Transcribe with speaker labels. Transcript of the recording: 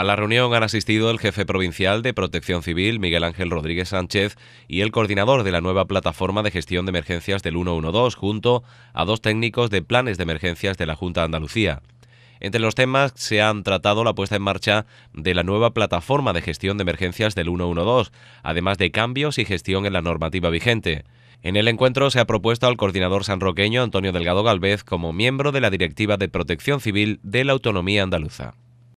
Speaker 1: A la reunión han asistido el jefe provincial de Protección Civil, Miguel Ángel Rodríguez Sánchez, y el coordinador de la nueva plataforma de gestión de emergencias del 112, junto a dos técnicos de planes de emergencias de la Junta de Andalucía. Entre los temas se han tratado la puesta en marcha de la nueva plataforma de gestión de emergencias del 112, además de cambios y gestión en la normativa vigente. En el encuentro se ha propuesto al coordinador sanroqueño Antonio Delgado Galvez como miembro de la Directiva de Protección Civil de la Autonomía Andaluza.